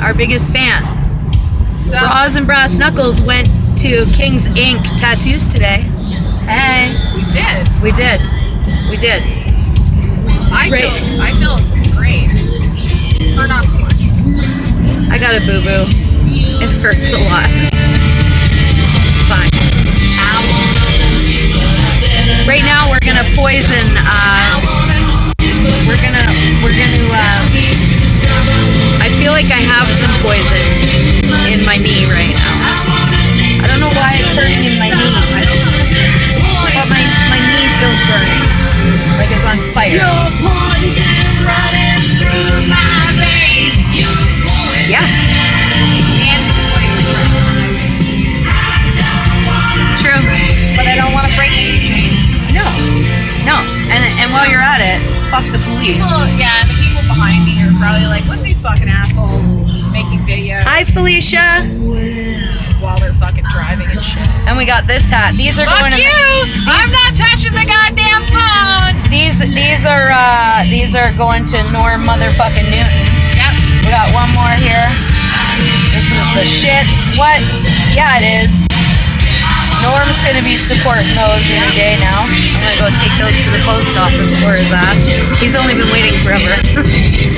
our biggest fan. So, Bras and Brass Knuckles went to King's Ink Tattoos today. Hey, we did. we did. We did. I Great. feel, I feel great. Or not so much. I got a boo boo. It hurts a lot. It's fine. Right now we're gonna poison. Uh, have some poison in my knee right now. I don't know why it's hurting in my knee, but my my knee feels burning, like it's on fire. Yeah, And just poison. it's true. But I don't want to break these chains. No, no. And and while you're at it, fuck the police. Well, yeah, the people behind me are probably like, what are these fucking assholes Hi, Felicia. while they're fucking driving and shit? And we got this hat. These are Fuck going to. you! I'm not touching the goddamn phone! These these are uh, these are going to Norm motherfucking Newton. Yep. We got one more here. This is the shit. What? Yeah, it is. Norm's gonna be supporting those any day now. I'm gonna go take those to the post office for his ass. He's only been waiting forever.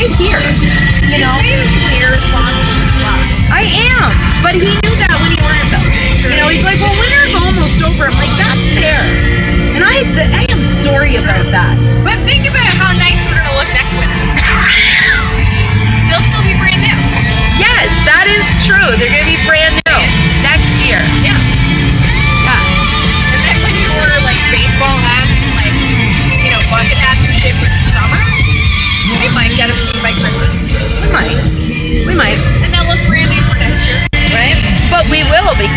right here. You know." Famously irresponsible as fuck. I am, but he knew that when he ordered them. You know, he's like, "Well, winter's almost over." I'm like, "That's fair," and I, th- I am sorry about that. But think about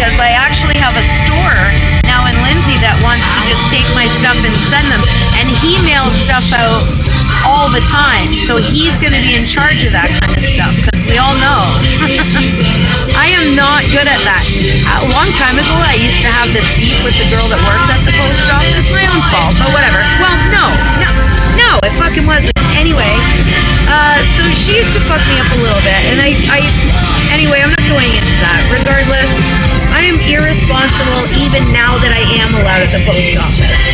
because I actually have a store now in Lindsay that wants to just take my stuff and send them, and he mails stuff out all the time. So he's gonna be in charge of that kind of stuff because we all know. I am not good at that. A long time ago, I used to have this beef with the girl that worked at the post office. My own fault, but whatever. Well, no, no, no, it fucking wasn't. Anyway, uh, so she used to fuck me up a little bit, and I, I, anyway, I'm not going into that. Regardless, irresponsible even now that I am allowed at the post office.